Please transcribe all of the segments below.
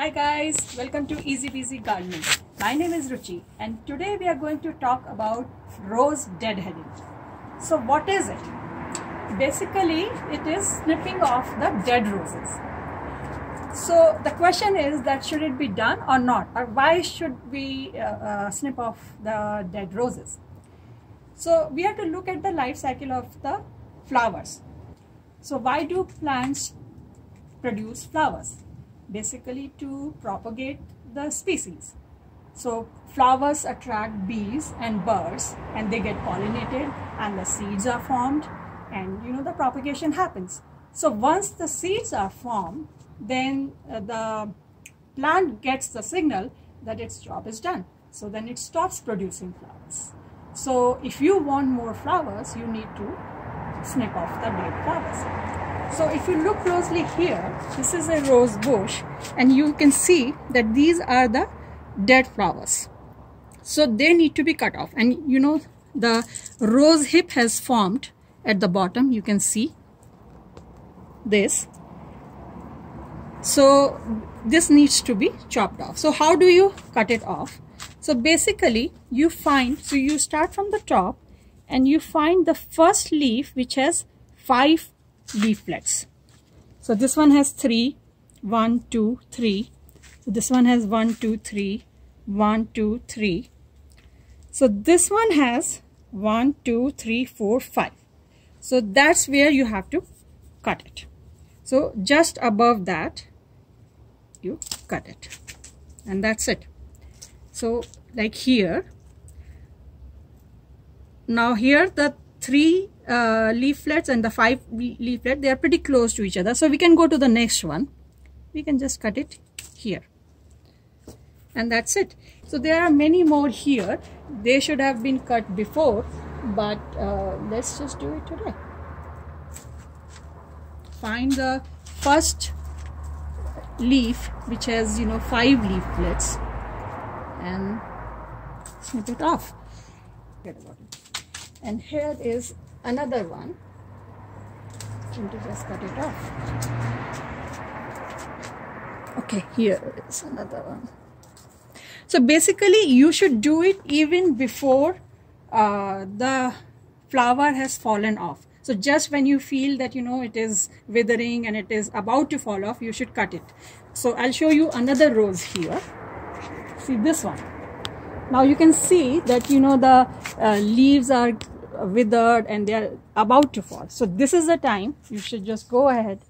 Hi guys, welcome to Easy Peasy Gardening. My name is Ruchi and today we are going to talk about rose deadheading. So what is it? Basically it is snipping off the dead roses. So the question is that should it be done or not or why should we uh, uh, snip off the dead roses? So we have to look at the life cycle of the flowers. So why do plants produce flowers? Basically to propagate the species. So flowers attract bees and birds and they get pollinated and the seeds are formed and you know the propagation happens. So once the seeds are formed, then uh, the plant gets the signal that its job is done. So then it stops producing flowers. So if you want more flowers, you need to snip off the dead flowers. So if you look closely here, this is a rose bush and you can see that these are the dead flowers. So they need to be cut off and you know the rose hip has formed at the bottom you can see this. So this needs to be chopped off. So how do you cut it off? So basically you find, so you start from the top and you find the first leaf which has five leaflets. So this one has three, one, two, three. So this one has one, two, three, one, two, three. So this one has one, two, three, four, five. So that's where you have to cut it. So just above that, you cut it. And that's it. So like here, now here the three uh, leaflets and the five leaflet they are pretty close to each other. So we can go to the next one. We can just cut it here. And that's it. So there are many more here. They should have been cut before but uh, let's just do it today. Find the first leaf which has you know five leaflets and snip it off. And here is another one. And to just cut it off. Okay here is another one. So basically you should do it even before uh, the flower has fallen off. So just when you feel that you know it is withering and it is about to fall off you should cut it. So I'll show you another rose here. See this one. Now you can see that you know the uh, leaves are withered and they are about to fall. So this is the time you should just go ahead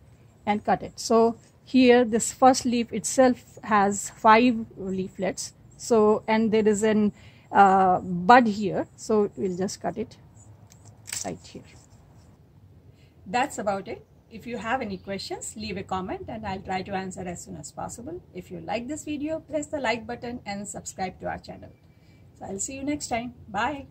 and cut it. So here this first leaf itself has five leaflets. So and there is an uh, bud here. So we'll just cut it right here. That's about it. If you have any questions leave a comment and i'll try to answer as soon as possible. If you like this video press the like button and subscribe to our channel. So i'll see you next time. Bye